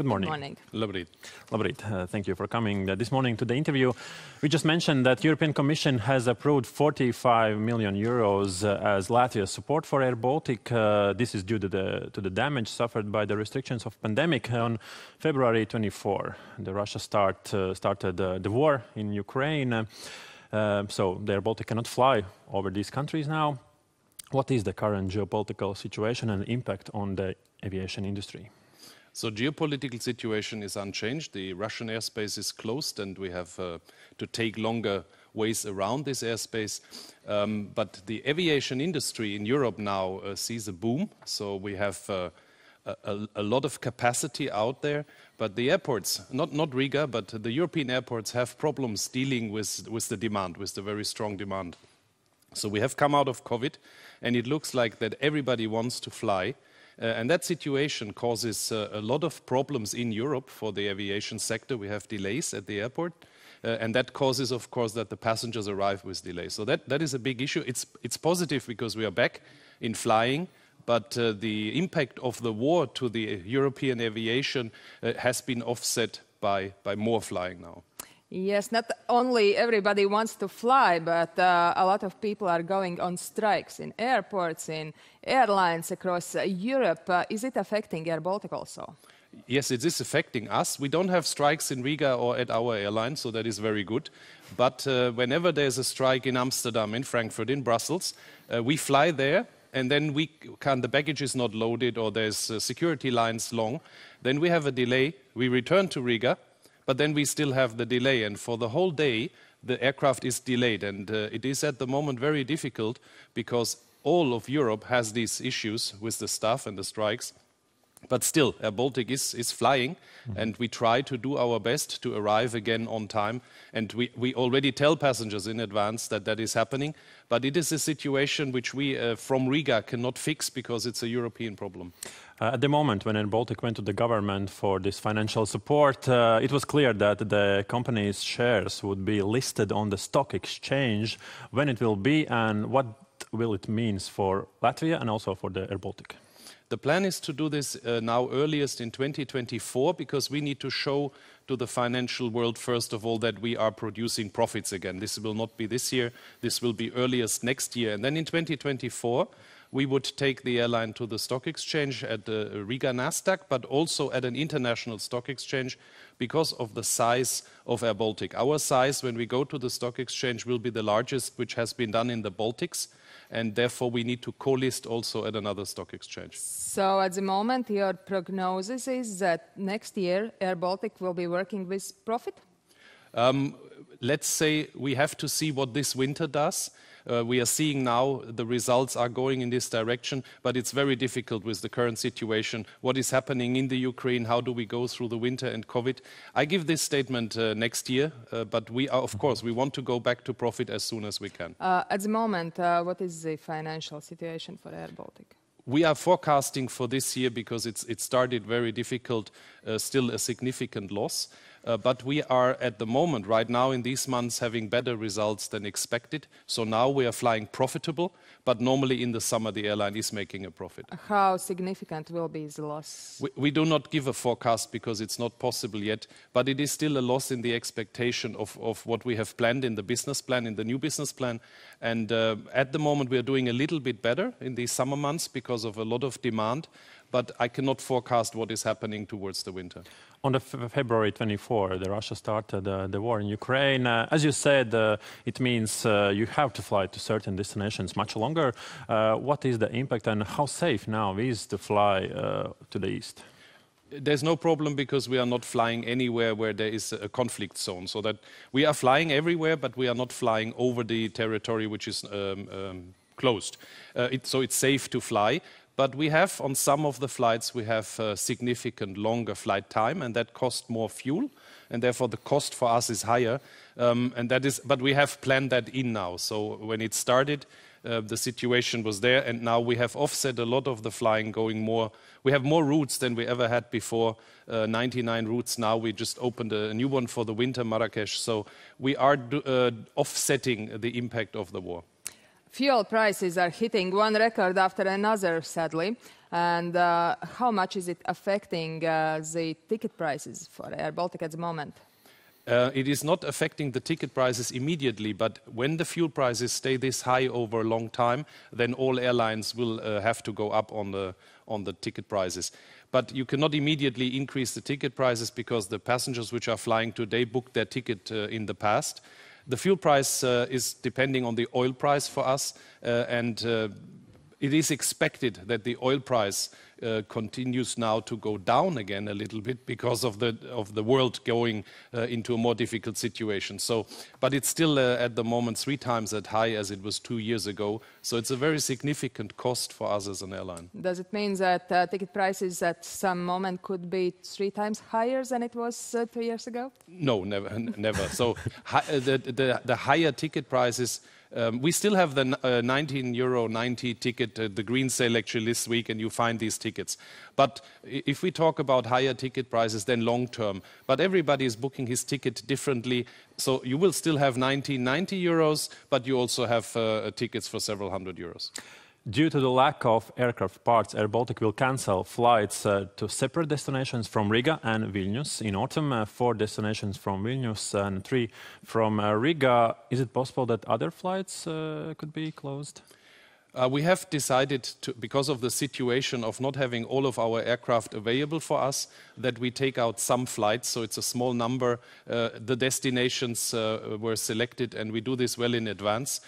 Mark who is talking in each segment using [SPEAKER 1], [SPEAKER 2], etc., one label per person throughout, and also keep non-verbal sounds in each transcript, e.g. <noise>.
[SPEAKER 1] Good morning.
[SPEAKER 2] Good morning.
[SPEAKER 3] Labrit.
[SPEAKER 1] Labrit, uh, thank you for coming uh, this morning to the interview. We just mentioned that European Commission has approved 45 million euros uh, as Latvia's support for Air Baltic. Uh, this is due to the, to the damage suffered by the restrictions of pandemic on February 24. The Russia start, uh, started uh, the war in Ukraine, so the Air Baltic cannot fly over these countries now. What is the current geopolitical situation and impact on the aviation industry?
[SPEAKER 3] So geopolitical situation is unchanged. The Russian airspace is closed, and we have uh, to take longer ways around this airspace. Um, but the aviation industry in Europe now uh, sees a boom. So we have uh, a, a, lot of capacity out there. But the airports, not, not Riga, but the European airports have problems dealing with, with the demand, with the very strong demand. So we have come out of COVID, and it looks like that everybody wants to fly. Uh, and that situation causes uh, a lot of problems in Europe for the aviation sector. We have delays at the airport. Uh, and that causes, of course, that the passengers arrive with delays. So that, that is a big issue. It's, it's positive because we are back in flying, but uh, the impact of the war to the European aviation uh, has been offset by, by more flying now.
[SPEAKER 2] Yes, not only everybody wants to fly, but uh, a lot of people are going on strikes in airports, in airlines across uh, Europe. Uh, is it affecting Air Baltic also?
[SPEAKER 3] Yes, it is affecting us. We don't have strikes in Riga or at our airline, so that is very good. But uh, whenever there's a strike in Amsterdam, in Frankfurt, in Brussels, uh, we fly there and then we can, the baggage is not loaded or there's uh, security lines long. Then we have a delay. We return to Riga but then we still have the delay. And for the whole day, the aircraft is delayed. And uh, it is at the moment very difficult because all of Europe has these issues with the staff and the strikes. But still, Air Baltic is, is flying, mm -hmm. and we try to do our best to arrive again on time. And we, we already tell passengers in advance that that is happening. But it is a situation which we, uh, from Riga, cannot fix because it's a European problem.
[SPEAKER 1] Uh, at the moment, when Air Baltic went to the government for this financial support, uh, it was clear that the company's shares would be listed on the stock exchange. When it will be, and what will it mean for Latvia and also for the Air Baltic?
[SPEAKER 3] The plan is to do this uh, now earliest in 2024 because we need to show to the financial world, first of all, that we are producing profits again. This will not be this year, this will be earliest next year. And then in 2024, we would take the airline to the stock exchange at the Riga Nasdaq, but also at an international stock exchange because of the size of Air Baltic. Our size, when we go to the stock exchange, will be the largest which has been done in the Baltics and therefore we need to co-list also at another stock exchange.
[SPEAKER 2] So at the moment, your prognosis is that next year Air Baltic will be working with profit?
[SPEAKER 3] Um, let's say we have to see what this winter does. Uh, we are seeing now the results are going in this direction, but it's very difficult with the current situation. What is happening in the Ukraine? How do we go through the winter and COVID? I give this statement uh, next year, uh, but we are, of course, we want to go back to profit as soon as we can.
[SPEAKER 2] Uh, at the moment, uh, what is the financial situation for Air Baltic?
[SPEAKER 3] we are forecasting for this year because it started very difficult, uh, still a significant loss. Uh, but we are at the moment, right now in these months, having better results than expected. So now we are flying profitable, but normally in the summer the airline is making a profit.
[SPEAKER 2] How significant will be the loss?
[SPEAKER 3] We, we do not give a forecast because it's not possible yet, but it is still a loss in the expectation of, of what we have planned in the business plan, in the new business plan. And uh, at the moment we are doing a little bit better in these summer months because of a lot of demand, but I cannot forecast what is happening towards the winter.
[SPEAKER 1] On the February 24, the Russia started uh, the war in Ukraine. Uh, as you said, uh, it means uh, you have to fly to certain destinations much longer. Uh, what is the impact and how safe now is to fly uh, to the east?
[SPEAKER 3] There's no problem because we are not flying anywhere where there is a conflict zone. So that we are flying everywhere, but we are not flying over the territory which is um, um, closed. It, so it's safe to fly. But we have, on some of the flights, we have uh, significant longer flight time, and that costs more fuel, and therefore the cost for us is higher. Um, and that is, but we have planned that in now. So when it started, uh, the situation was there, and now we have offset a lot of the flying going more. We have more routes than we ever had before. Uh, 99 routes now. We just opened a new one for the winter, Marrakesh. So we are offsetting the impact of the war.
[SPEAKER 2] Fuel prices are hitting one record after another, sadly. And uh, how much is it affecting uh, the ticket prices for Air Baltic at the moment?
[SPEAKER 3] Uh, it is not affecting the ticket prices immediately, but when the fuel prices stay this high over a long time, then all airlines will uh, have to go up on the, on the ticket prices. But you cannot immediately increase the ticket prices because the passengers which are flying today booked their ticket uh, in the past. The fuel price uh, is depending on the oil price for us, uh, and uh, it is expected that the oil price uh, continues now to go down again a little bit because of the of the world going uh, into a more difficult situation. So, but it's still uh, at the moment three times as high as it was two years ago. So it's a very significant cost for us as an airline.
[SPEAKER 2] Does it mean that uh, ticket prices at some moment could be three times higher than it was uh, two years ago?
[SPEAKER 3] No, never, <laughs> never. so hi, the, the the higher ticket prices um, we still have the uh, 19 euro 90 ticket, uh, the green sale actually this week, and you find these tickets. But if we talk about higher ticket prices, then long term. But everybody is booking his ticket differently. So you will still have 1990 euros, but you also have uh, tickets for several hundred euros.
[SPEAKER 1] Due to the lack of aircraft parts, Air Baltic will cancel flights uh, to separate destinations from Riga and Vilnius in autumn, uh, four destinations from Vilnius and three from uh, Riga. Is it possible that other flights uh, could be closed?
[SPEAKER 3] Uh, we have decided, to, because of the situation of not having all of our aircraft available for us, that we take out some flights. So it's a small number. Uh, the destinations were selected, and we do this well in advance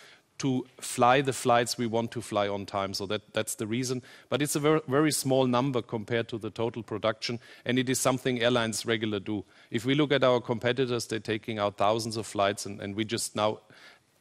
[SPEAKER 3] to fly the flights we want to fly on time. So that, that's the reason. But it's a very, very small number compared to the total production, and it is something airlines regularly do. If we look at our competitors, they're taking out thousands of flights, and, and we just now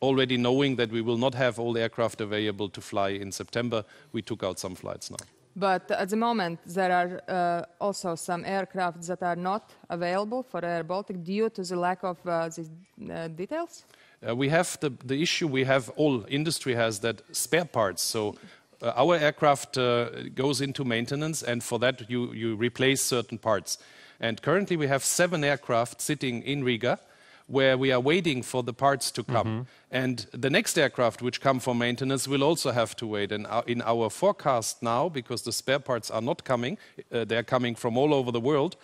[SPEAKER 3] already knowing that we will not have all aircraft available to fly in September, we took out some flights now.
[SPEAKER 2] But at the moment, there are uh, also some aircraft that are not available for Air Baltic due to the lack of uh, these uh, details?
[SPEAKER 3] Uh, we have the, the issue we have, all industry has, that spare parts. So uh, our aircraft uh, goes into maintenance, and for that you, you replace certain parts. And currently we have seven aircraft sitting in Riga, where we are waiting for the parts to come. Mm -hmm. And the next aircraft which come for maintenance will also have to wait. And in our forecast now, because the spare parts are not coming, uh, they're coming from all over the world,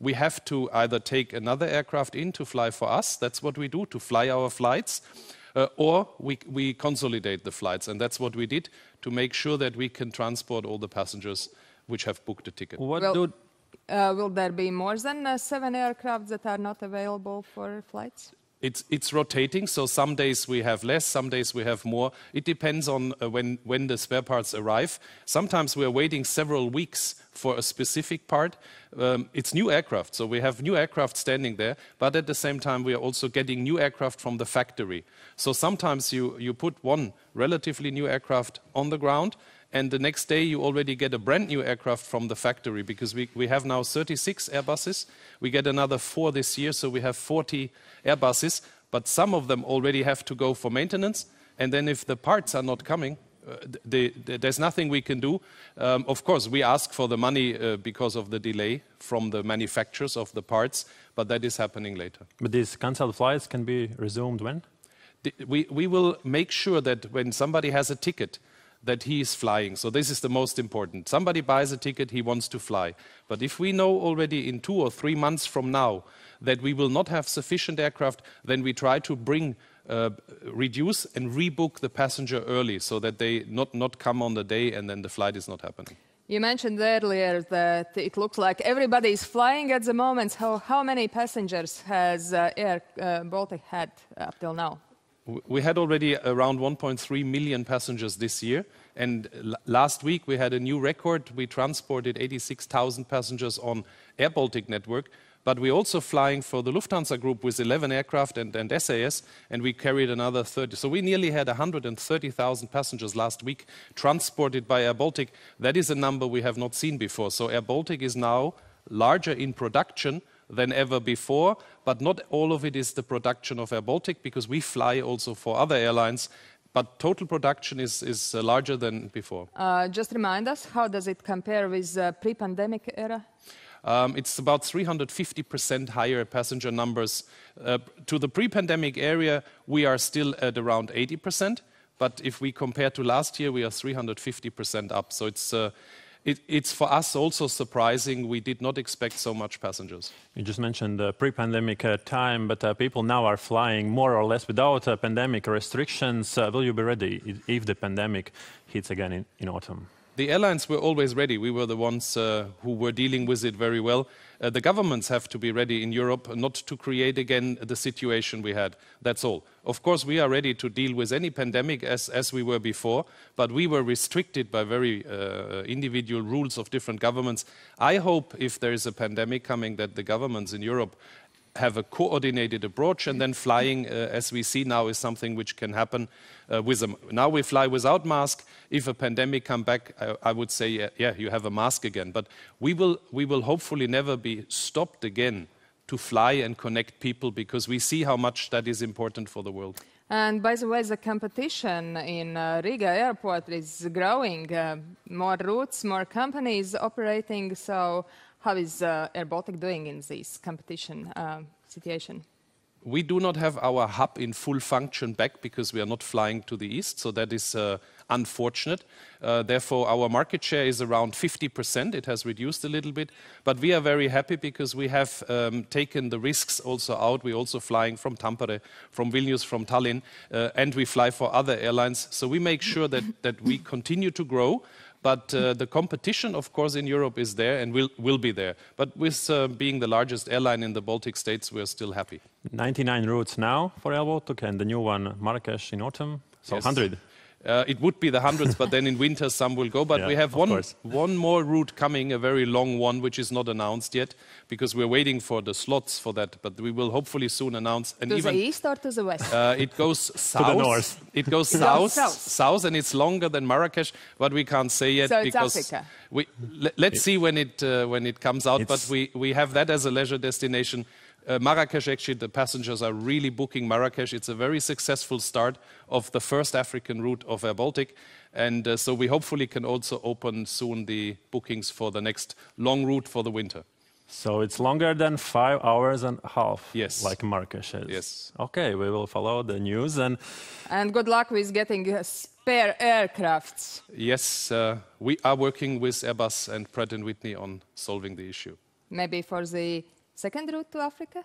[SPEAKER 3] we have to either take another aircraft in to fly for us, that's what we do, to fly our flights, uh, or we, we consolidate the flights. And that's what we did to make sure that we can transport all the passengers which have booked a ticket.
[SPEAKER 2] What well, do uh, will there be more than uh, seven aircraft that are not available for flights?
[SPEAKER 3] It's, it's rotating, so some days we have less, some days we have more. It depends on uh, when, when the spare parts arrive. Sometimes we are waiting several weeks for a specific part. Um, it's new aircraft, so we have new aircraft standing there, but at the same time we are also getting new aircraft from the factory. So sometimes you, you put one relatively new aircraft on the ground, and the next day you already get a brand new aircraft from the factory because we, we have now 36 Airbuses. We get another four this year, so we have 40 Airbuses, but some of them already have to go for maintenance. And then if the parts are not coming, uh, the, the, there's nothing we can do. Um, of course, we ask for the money uh, because of the delay from the manufacturers of the parts, but that is happening later.
[SPEAKER 1] But these cancelled flights can be resumed when?
[SPEAKER 3] We, we will make sure that when somebody has a ticket, that he is flying. So this is the most important. Somebody buys a ticket, he wants to fly. But if we know already in two or three months from now that we will not have sufficient aircraft, then we try to bring uh, reduce and rebook the passenger early so that they not, not come on the day and then the flight is not happening.
[SPEAKER 2] You mentioned earlier that it looks like everybody is flying at the moment. How, how many passengers has uh, Air uh, Baltic had up till now?
[SPEAKER 3] We had already around 1.3 million passengers this year. And last week we had a new record. We transported 86,000 passengers on Air Baltic network. But we're also flying for the Lufthansa Group with 11 aircraft and, and SAS, and we carried another 30. So we nearly had 130,000 passengers last week transported by Air Baltic. That is a number we have not seen before. So Air Baltic is now larger in production than ever before, but not all of it is the production of Air Baltic because we fly also for other airlines. But total production is, is uh, larger than before.
[SPEAKER 2] Uh, just remind us, how does it compare with uh, pre-pandemic era?
[SPEAKER 3] Um, it's about 350% higher passenger numbers. Uh, to the pre-pandemic area, we are still at around 80%. but if we compare to last year, we are 350% up. So it's uh, it, it's for us also surprising. We did not expect so much passengers.
[SPEAKER 1] You just mentioned the pre-pandemic uh, time, but uh, people now are flying more or less without uh, pandemic restrictions. Will you be ready if the pandemic hits again in, in autumn?
[SPEAKER 3] The airlines were always ready. We were the ones uh, who were dealing with it very well. Uh, the governments have to be ready in Europe not to create again the situation we had. That's all. Of course, we are ready to deal with any pandemic as, as we were before, but we were restricted by very uh, individual rules of different governments. I hope if there is a pandemic coming that the governments in Europe have a coordinated approach and then flying uh, as we see now is something which can happen uh, with them. Now we fly without mask. If a pandemic come back, I, I would say, yeah, yeah, you have a mask again. But we will, we will hopefully never be stopped again to fly and connect people because we see how much that is important for the world.
[SPEAKER 2] And by the way, the competition in uh, Riga airport is growing. Uh, more routes, more companies operating. So, how is uh, doing in this competition uh, situation?
[SPEAKER 3] We do not have our hub in full function back because we are not flying to the east, so that is uh, unfortunate. Uh, therefore, our market share is around 50%. It has reduced a little bit, but we are very happy because we have um, taken the risks also out. We're also flying from Tampere, from Vilnius, from Tallinn, uh, and we fly for other airlines. So we make sure that, that we continue to grow. But uh, the competition, of course, in Europe is there and will, will be there. But with uh, being the largest airline in the Baltic states, we're still happy.
[SPEAKER 1] 99 routes now for Air and the new one, Marrakesh in autumn. So
[SPEAKER 3] Yes.
[SPEAKER 1] 100.
[SPEAKER 3] Uh, it would be the hundreds, but then in <laughs> winter some will go. But
[SPEAKER 1] Yeah,
[SPEAKER 3] we have one,
[SPEAKER 1] course.
[SPEAKER 3] one more route coming, a very long one, which is not announced yet, because we're waiting for the slots for that. But we will hopefully soon announce. And
[SPEAKER 2] To
[SPEAKER 3] even
[SPEAKER 2] the east or to the west?
[SPEAKER 3] uh, it goes south. <laughs>
[SPEAKER 1] to the north.
[SPEAKER 3] It goes
[SPEAKER 2] goes
[SPEAKER 3] south,
[SPEAKER 2] south.
[SPEAKER 3] south, and it's longer than Marrakesh, but we can't say yet
[SPEAKER 2] So it's
[SPEAKER 3] because
[SPEAKER 2] Africa.
[SPEAKER 3] we let, let's see when it uh, when it comes out. But we we have that as a leisure destination. Uh, Marrakesh, actually, the passengers are really booking Marrakesh. It's a very successful start of the first African route of Air Baltic. And uh, so we hopefully can also open soon the bookings for the next long route for the winter.
[SPEAKER 1] So it's longer than five hours and a half.
[SPEAKER 3] Yes.
[SPEAKER 1] Like Marrakesh is.
[SPEAKER 3] Yes.
[SPEAKER 1] Okay, we will follow the news and
[SPEAKER 2] and good luck with getting uh, spare aircrafts.
[SPEAKER 3] Yes, uh, we are working with Airbus and Pratt & Whitney on solving the issue.
[SPEAKER 2] Maybe for the second route to Africa?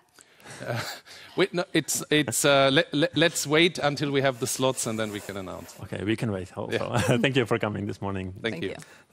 [SPEAKER 2] <laughs>
[SPEAKER 3] Wait, no, it's, it's, uh, let, let, let's wait until we have the slots and then we can announce.
[SPEAKER 1] okay, we can wait also. <laughs> Thank you for coming this morning.
[SPEAKER 3] Thank, you.